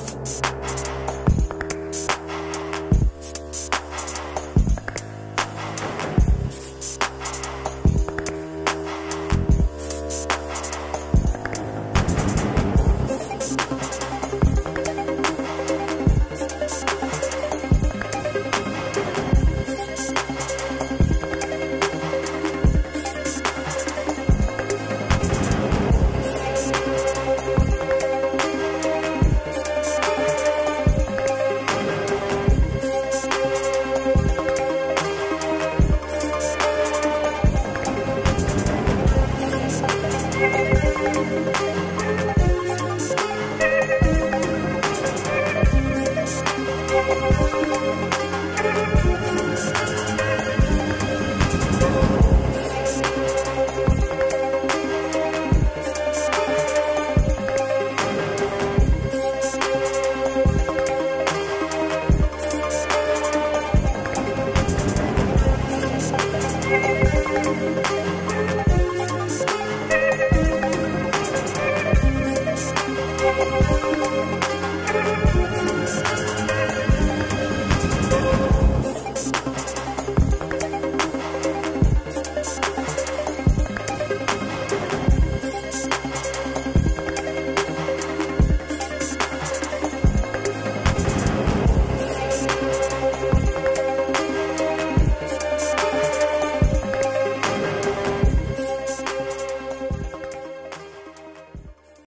Peace.